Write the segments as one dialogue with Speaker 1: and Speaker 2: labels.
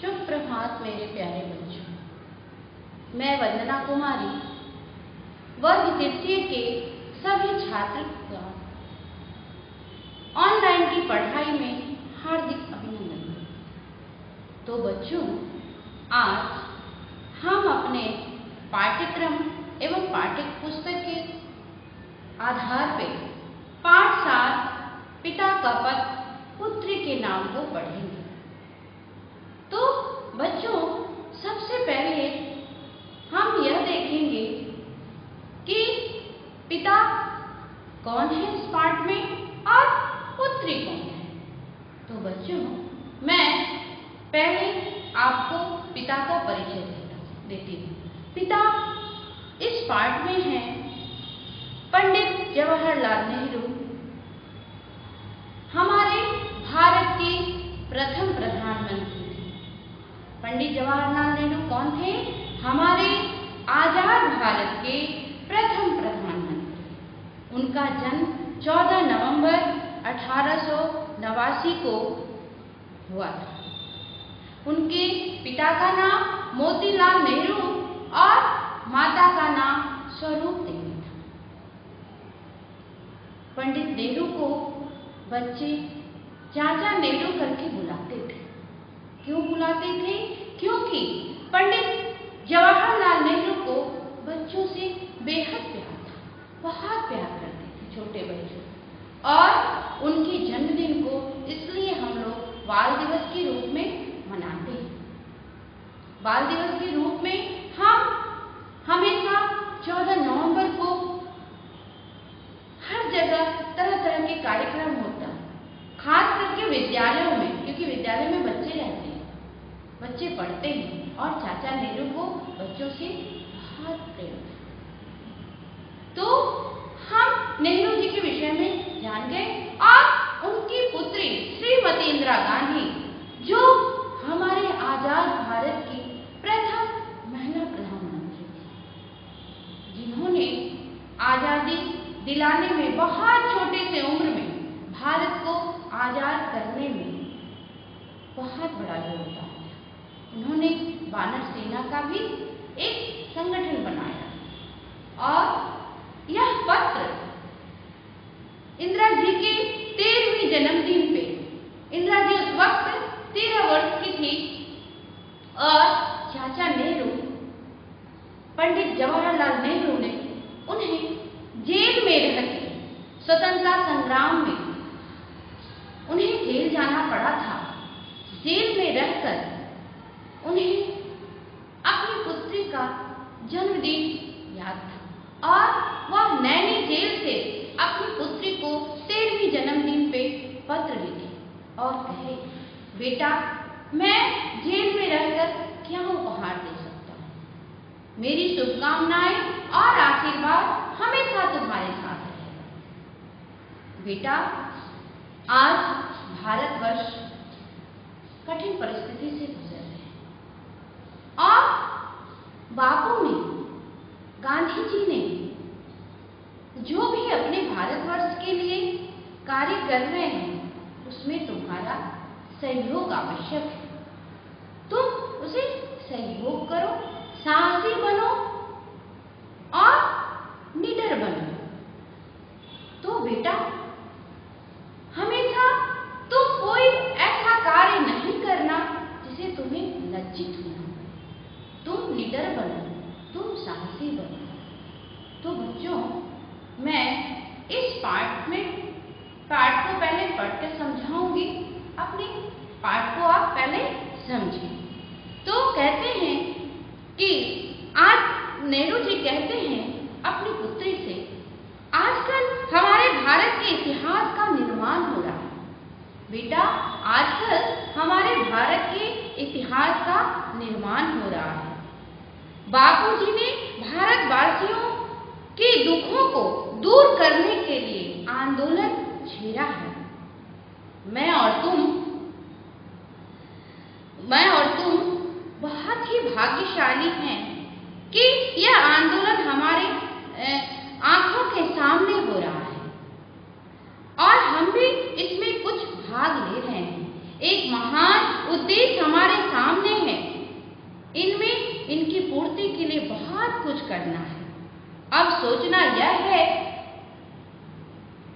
Speaker 1: शुभ प्रभात मेरे प्यारे बच्चों। मैं वंदना कुमारी वर्ग तृतीय के सभी छात्र का ऑनलाइन की पढ़ाई में हार्दिक अभिनंदन। तो बच्चों, आज हम अपने पाठ्यक्रम एवं पाठ्य पुस्तक के आधार पर पाठ सात पिता का पद पुत्री के नाम को पढ़ेंगे तो बच्चों सबसे पहले हम यह देखेंगे कि पिता कौन इस पाठ में और पुत्री कौन है। तो बच्चों, मैं पहले आपको पिता का परिचय देती हूँ। पिता इस पाठ में है। पंडित जवाहरलाल नेहरू। हमारे भारत के प्रथम प्रधानमंत्री थे। पंडित जवाहरलाल नेहरू कौन थे? हमारे आज़ाद भारत के प्रथम प्रधानमंत्री। उनका जन्म 14 नवंबर अठारह सौ नवासी को हुआ था। उनके पिता का नाम मोतीलाल नेहरू और माता का नाम स्वरूप देवी था। पंडित नेहरू को बच्चे चाचा नेहरू करके बुलाते थे। क्यों बुलाते थे? क्योंकि पंडित जवाहरलाल नेहरू को बच्चों से बेहद प्यार था बहुत प्यार करते थे छोटे बच्चों और उनके जन्मदिन को इसलिए हम लोग बाल दिवस के रूप में मनाते हैं बाल दिवस के रूप में हम हमेशा 14 नवंबर को हर जगह तरह तरह के कार्यक्रम होता खास करके विद्यालयों में, क्योंकि विद्यालय में बच्चे रहते हैं। बच्चे पढ़ते हैं और चाचा नेहरू को बच्चों से बहुत प्रेम तो हम नेहरू जी के विषय में जान गए और उनकी पुत्री श्रीमती इंदिरा गांधी जो हमारे आज़ाद भारत की प्रथम महिला प्रधानमंत्री थी जिन्होंने आज़ादी दिलाने में, बहुत छोटे से उम्र में, भारत को आज़ाद करने में बहुत बड़ा योगदान उन्होंने बानर सेना का भी एक संगठन बनाया। और यह पत्र इंदिरा जी के तेरहवीं जन्मदिन पे, इंदिरा जी उस वक्त तेरह वर्ष की थी और चाचा नेहरू, पंडित जवाहरलाल नेहरू ने उन्हें जेल में रह के स्वतंत्रता संग्राम में। उन्हें जेल जाना पड़ा था। जेल में रहकर उन्हें अपनी पुत्री का जन्मदिन याद था। और वह नैनी जेल से अपनी पुत्री को तेरहवीं जन्मदिन पे पत्र लिखे और कहे, बेटा, मैं जेल में रहकर क्या उपहार दे सकता हूँ? मेरी शुभकामनाएँ और आशीर्वाद हमेशा तुम्हारे साथ रहेगा बेटा, आज भारतवर्ष कठिन परिस्थिति से गुजर रहे और बापू ने गांधी जी ने जो भी अपने भारतवर्ष के लिए कार्य कर रहे हैं, उसमें तुम्हारा सहयोग आवश्यक है। तुम उसे सहयोग करो, साहसी बनो और निडर बनो तो बेटा हमेशा तुम कोई ऐसा कार्य नहीं करना जिसे तुम्हें लज्जित होना तुम लीडर बनो तुम साहसी बनो तो बच्चों मैं इस पाठ में पाठ को पहले पढ़कर समझाऊँगी अपने पाठ को आप पहले समझें। तो कहते हैं कि आज नेहरू जी कहते हैं अपनी पुत्री से, आजकल हमारे भारत के इतिहास का निर्माण हो रहा है। बेटा, आजकल हमारे भारत के इतिहास का निर्माण हो रहा है। बापूजी ने भारतवासियों के दुखों को दूर करने के लिए आंदोलन छेड़ा है। मैं और उद्देश्य हमारे सामने है। इनमें इनकी पूर्ति के लिए बहुत कुछ करना है। अब सोचना यह है,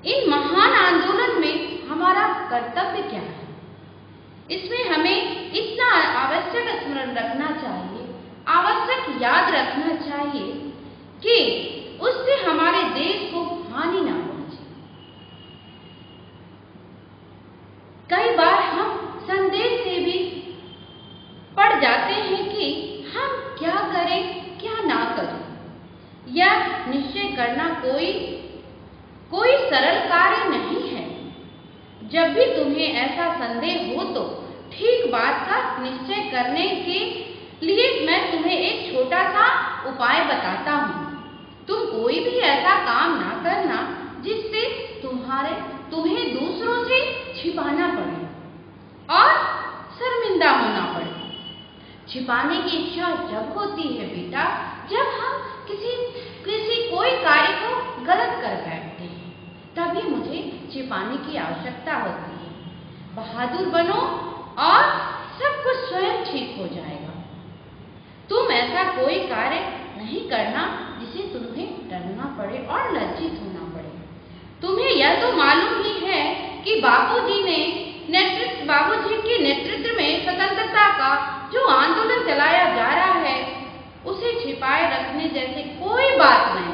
Speaker 1: इन महान आंदोलन में हमारा कर्तव्य क्या है? इसमें हमें इतना आवश्यक स्मरण रखना चाहिए, आवश्यक याद रखना चाहिए कि उससे हमारे देश को हानि ना हो। कोई कोई सरल कार्य नहीं है। जब भी तुम्हें ऐसा संदेह हो तो ठीक बात का निश्चय करने के लिए मैं तुम्हें एक छोटा सा उपाय बताता हूँ। तुम कोई भी ऐसा काम ना करना जिससे तुम्हारे, तुम्हें दूसरों से छिपाना पड़े और शर्मिंदा होना पड़े। छिपाने की इच्छा जब होती है बेटा, जब हम किसी कोई कार्य को गलत कर बैठते हैं, तभी मुझे छिपाने की आवश्यकता होती है। बहादुर बनो और सब कुछ स्वयं ठीक हो जाएगा। तुम ऐसा कोई कार्य नहीं करना जिसे तुम्हें डरना पड़े और लज्जित होना पड़े। तुम्हें यह तो मालूम ही है कि बापूजी ने नेतृत्व बाबूजी के नेतृत्व में स्वतंत्रता का जो आंदोलन चलाया जा रहा है, उसे छिपाए रखने जैसे कोई बात नहीं।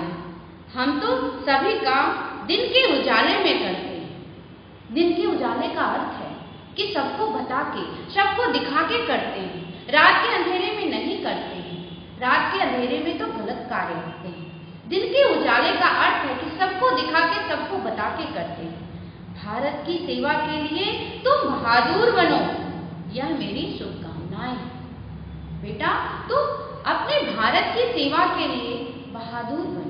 Speaker 1: हम तो सभी काम दिन के उजाले में करते हैं। दिन के उजाले का अर्थ है कि सबको बता के, सबको दिखा के करते हैं। रात के अंधेरे में नहीं करते हैं। रात के अंधेरे में तो गलत कार्य होते हैं। दिन के उजाले का अर्थ है कि सबको दिखा के, सबको बता के करते हैं। भारत की सेवा के लिए तुम बहादुर बनो। यह मेरी शुभकामनाएँ बेटा, तुम अपने भारत की सेवा के लिए बहादुर बनो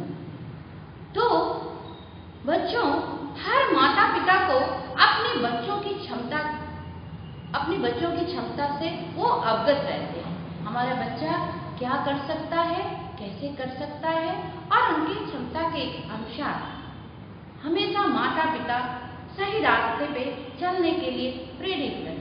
Speaker 1: तो बच्चों हर माता पिता को अपने बच्चों की क्षमता बच्चों की क्षमता से वो अवगत रहते हैं। हमारा बच्चा क्या कर सकता है, कैसे कर सकता है, और उनकी क्षमता के अनुसार हमेशा माता पिता सही रास्ते पे चलने के लिए प्रेरित करते